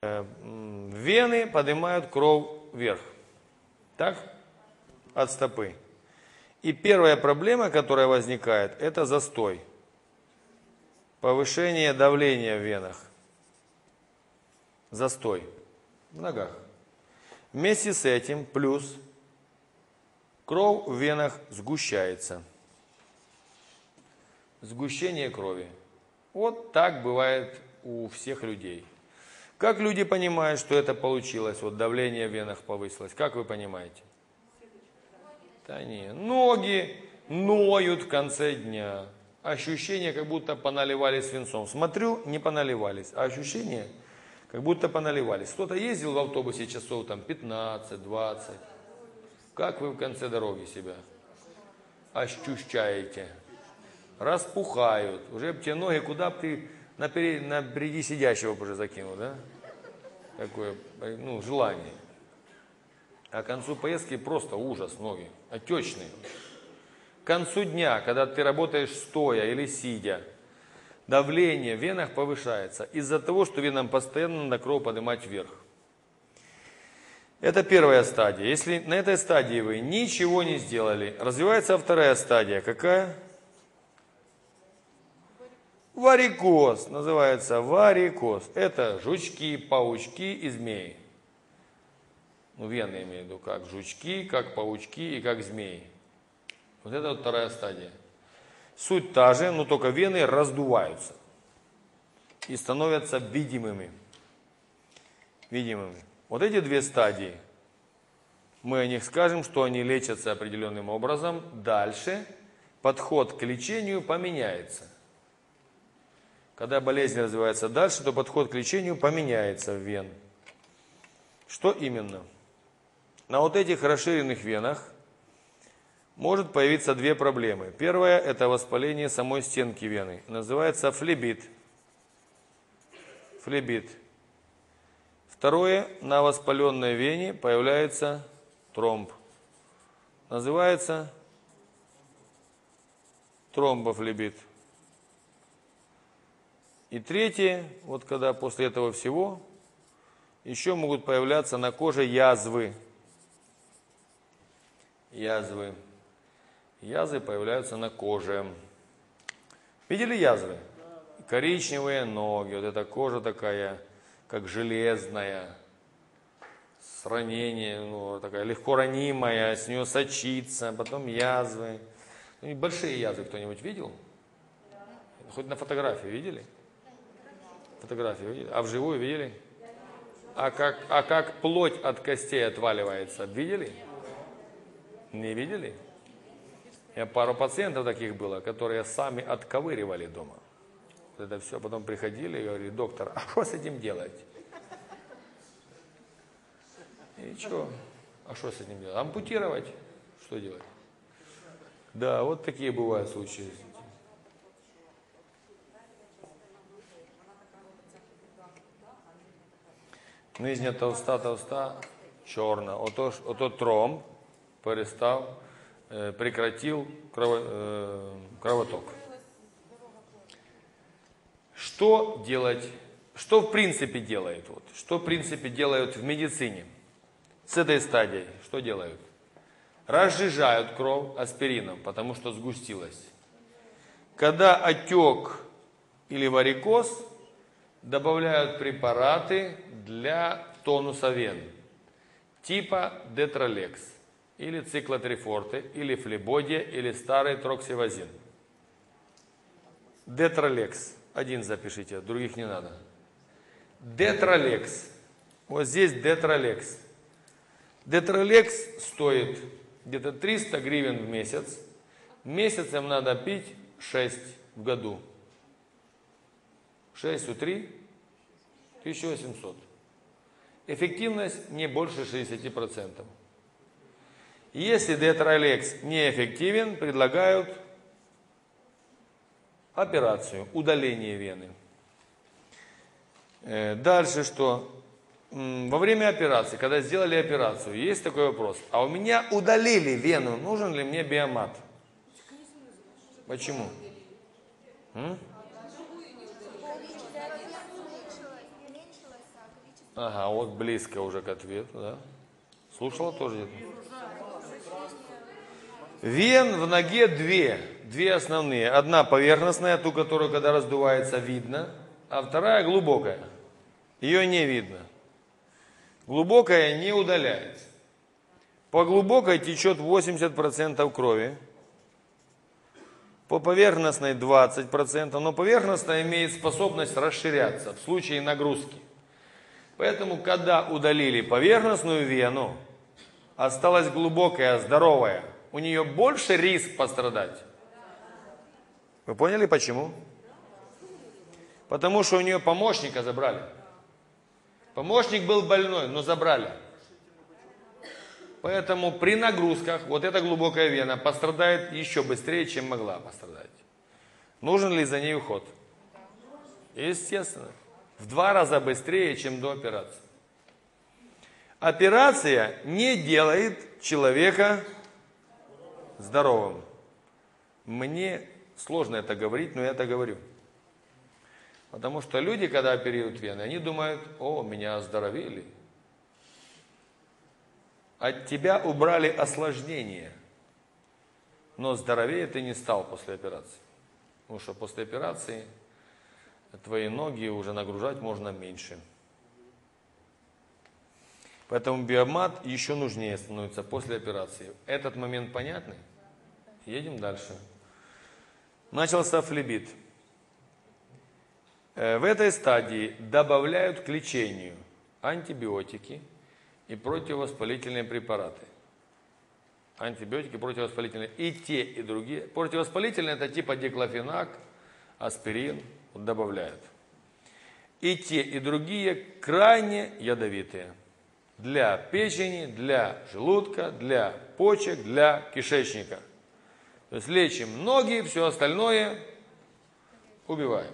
Э, вены поднимают кровь вверх. Так? От стопы. И первая проблема, которая возникает, это застой. Повышение давления в венах. Застой в ногах. Вместе с этим плюс кровь в венах сгущается. Сгущение крови. Вот так бывает у всех людей. Как люди понимают, что это получилось, вот давление в венах повысилось? Как вы понимаете? Да не, ноги ноют в конце дня. Ощущение, как будто поналивались свинцом. Смотрю, не поналивались, а ощущение, как будто поналивались. Кто-то ездил в автобусе часов там 15-20. Как вы в конце дороги себя ощущаете? Распухают. Уже те ноги, куда бы ты напереди, напереди сидящего уже закинул, да? Такое, ну, желание. А к концу поездки просто ужас ноги, отечные. К концу дня, когда ты работаешь стоя или сидя, давление в венах повышается из-за того, что венам постоянно надо кровь поднимать вверх. Это первая стадия. Если на этой стадии вы ничего не сделали, развивается вторая стадия. Какая? Варикоз, называется варикоз. Это жучки, паучки и змеи. Ну, вены имею в виду, как жучки, как паучки и как змеи. Вот это вот вторая стадия. Суть та же, но только вены раздуваются и становятся видимыми. Видимыми. Вот эти две стадии, мы о них скажем, что они лечатся определенным образом. Дальше подход к лечению поменяется. Когда болезнь развивается дальше, то подход к лечению поменяется в вен. Что именно? На вот этих расширенных венах может появиться две проблемы. Первая – это воспаление самой стенки вены. Называется флебит. Флебит. Второе – на воспаленной вене появляется тромб. Называется тромбофлебит. И третье, вот когда после этого всего, еще могут появляться на коже язвы. Язвы. Язвы появляются на коже. Видели язвы? Коричневые ноги, вот эта кожа такая, как железная, с ранением, ну, такая легко ранимая, с нее сочится, потом язвы. Ну, большие язвы кто-нибудь видел? Хоть на фотографии видели? Фотографию видели? А вживую видели? А как, а как плоть от костей отваливается, видели? Не видели? Я пару пациентов таких было, которые сами отковыривали дома. Это все, потом приходили и говорили, доктор, а что с этим делать? И что? А что с этим делать? Ампутировать? Что делать? Да, вот такие бывают случаи. Нижня товста, товста, чорна. Отож, ото тромб перестав, прекратил крово, кровоток. Что делать? Что в принципе делает? Вот, что в принципе делают в медицине? С этой стадией что делают? Разжижают кровь аспирином, потому что сгустилась. Когда отек или варикоз, добавляют препараты для тонуса вен, типа детролекс, или циклотрифорте, или флебодия, или старый троксивазин. Детролекс, один запишите, других не надо. Детролекс, вот здесь детролекс. Детролекс стоит где-то 300 гривен в месяц. Месяцем надо пить 6 в году. 6 у 3 1800. Эффективность не больше 60%. Если детролекс неэффективен, предлагают операцию, удаление вены. Э, дальше что? Во время операции, когда сделали операцию, есть такой вопрос. А у меня удалили вену, нужен ли мне биомат? Почему? М? Ага, вот близко уже к ответу, да? Слушала тоже? Вен в ноге две, две основные. Одна поверхностная, ту, которую, когда раздувается, видно, а вторая глубокая. Ее не видно. Глубокая не удаляется. По глубокой течет 80% крови, по поверхностной 20%, но поверхностная имеет способность расширяться в случае нагрузки. Поэтому, когда удалили поверхностную вену, осталась глубокая, здоровая, у нее больше риск пострадать. Вы поняли почему? Потому что у нее помощника забрали. Помощник был больной, но забрали. Поэтому при нагрузках вот эта глубокая вена пострадает еще быстрее, чем могла пострадать. Нужен ли за ней уход? Естественно. В два раза быстрее, чем до операции. Операция не делает человека здоровым. Мне сложно это говорить, но я это говорю. Потому что люди, когда оперируют вены, они думают, о, меня оздоровили. От тебя убрали осложнение. Но здоровее ты не стал после операции. Потому что после операции твои ноги уже нагружать можно меньше. Поэтому биомат еще нужнее становится после операции. Этот момент понятный? Едем дальше. Начался флебит. Э, в этой стадии добавляют к лечению антибиотики и противовоспалительные препараты. Антибиотики, противовоспалительные. И те, и другие. Противовоспалительные это типа диклофенак, аспирин добавляют. И те, и другие крайне ядовитые. Для печени, для желудка, для почек, для кишечника. То есть лечим ноги, все остальное убиваем.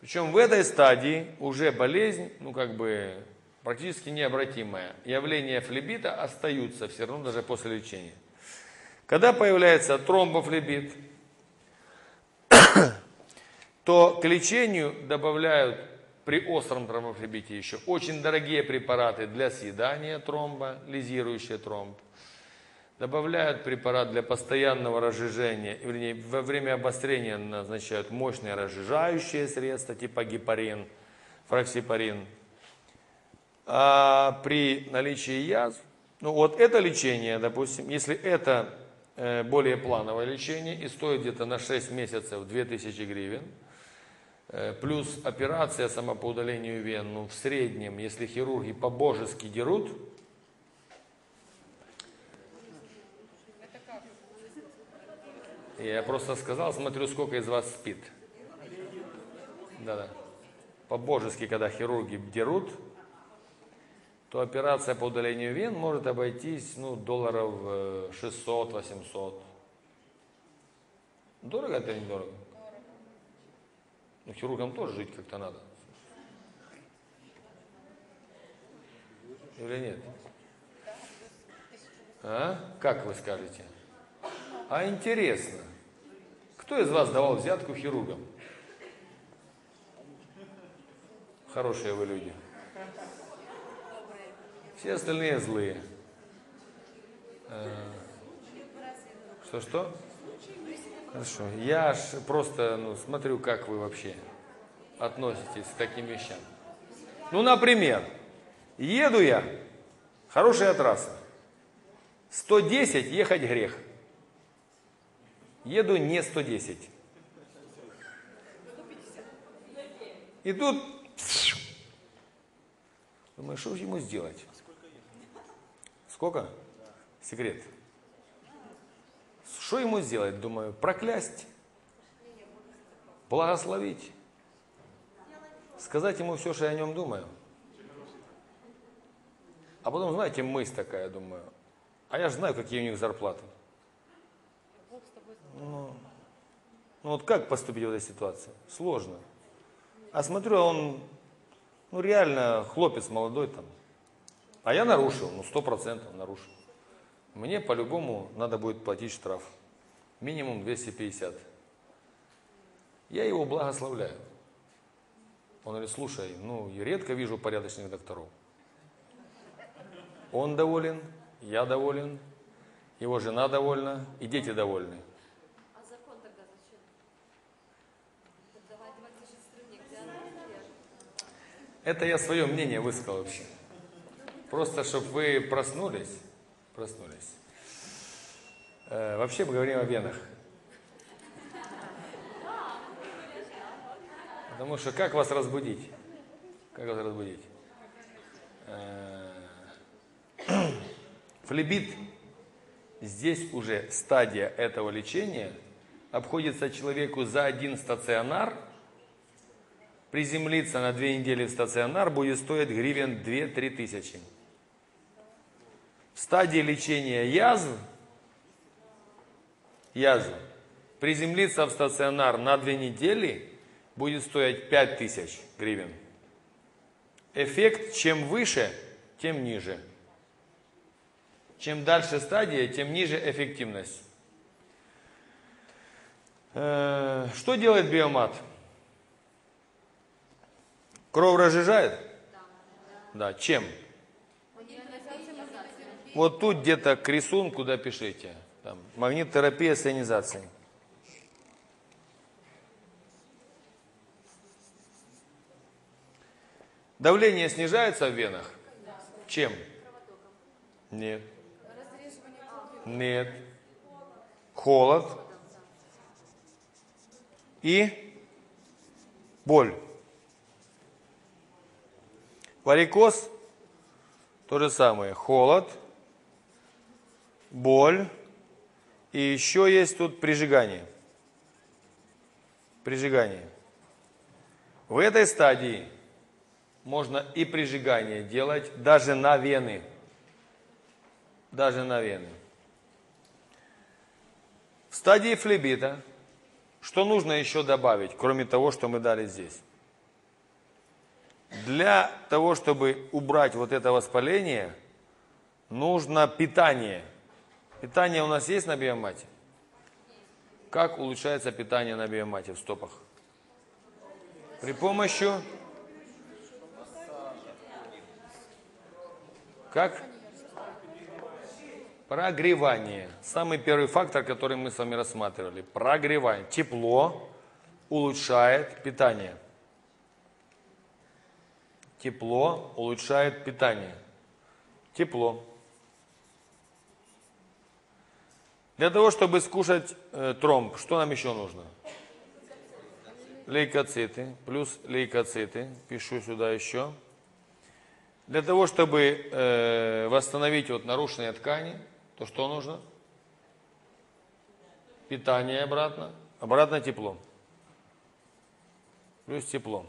Причем в этой стадии уже болезнь, ну как бы практически необратимая. Явления флебита остаются все равно даже после лечения. Когда появляется тромбофлебит, то к лечению добавляют при остром тромбофлебите еще очень дорогие препараты для съедания тромба, лизирующие тромб. Добавляют препарат для постоянного разжижения, вернее, во время обострения назначают мощные разжижающие средства, типа гепарин, фраксипарин. А при наличии язв, ну вот это лечение, допустим, если это э, более плановое лечение и стоит где-то на 6 месяцев 2000 гривен, плюс операция сама по удалению вен, ну в среднем, если хирурги по-божески дерут, Я просто сказал, смотрю, сколько из вас спит. Да-да. По-божески, когда хирурги дерут, то операция по удалению вен может обойтись ну, долларов 600-800. Э, дорого это или недорого? Ну, хирургам тоже жить как-то надо. Или нет? А? Как вы скажете? А интересно. Кто из вас давал взятку хирургам? Хорошие вы люди. Все остальные злые. Что-что? Хорошо. Я аж просто ну, смотрю, как вы вообще относитесь к таким вещам. Ну, например, еду я, хорошая трасса, 110 ехать грех. Еду не 110. И тут, думаю, что ему сделать? Сколько? Секрет. Что ему сделать? Думаю, проклясть, благословить, сказать ему все, что я о нем думаю. А потом, знаете, мысль такая, думаю, а я же знаю, какие у них зарплаты. Ну, ну вот как поступить в этой ситуации? Сложно. А смотрю, он, ну реально хлопец молодой там. А я нарушил, ну сто процентов нарушил. Мне по-любому надо будет платить штраф. Минимум 250. Я его благословляю. Он говорит, слушай, ну, редко вижу порядочных докторов. Он доволен, я доволен, его жена довольна и дети довольны. А закон тогда зачем? Давай 26 нигде она Это я свое мнение высказал вообще. Просто, чтобы вы проснулись, проснулись. Э, вообще мы говорим о венах. Потому что как вас разбудить? Как вас разбудить? Э, Флебит, здесь уже стадия этого лечения обходится человеку за один стационар, приземлиться на две недели в стационар будет стоить гривен 2-3 тысячи. В стадии лечения язв, язв, приземлиться в стационар на две недели будет стоить 5 тысяч гривен. Эффект чем выше, тем ниже. Чем дальше стадия, тем ниже эффективность. Э, Что делает биомат? Кровь разжижает? Да. Чем? Вот тут где-то к рисунку допишите. Там, магнитотерапия с ионизацией. Давление снижается в венах? Чем? Нет. Нет. Холод. И боль. Варикоз то же самое. Холод, боль и еще есть тут прижигание. Прижигание. В этой стадии можно и прижигание делать даже на вены. Даже на вены. В стадии флебита, что нужно еще добавить, кроме того, что мы дали здесь? Для того, чтобы убрать вот это воспаление, нужно питание. Питание у нас есть на биомате? Как улучшается питание на биомате в стопах? При помощи... Как? Прогревание. Самый первый фактор, который мы с вами рассматривали. Прогревание. Тепло улучшает питание. Тепло улучшает питание. Тепло. Для того, чтобы скушать э, тромб, что нам еще нужно? Лейкоциты, плюс лейкоциты, пишу сюда еще. Для того, чтобы э, восстановить вот нарушенные ткани, то что нужно? Питание обратно, обратно тепло. Плюс тепло.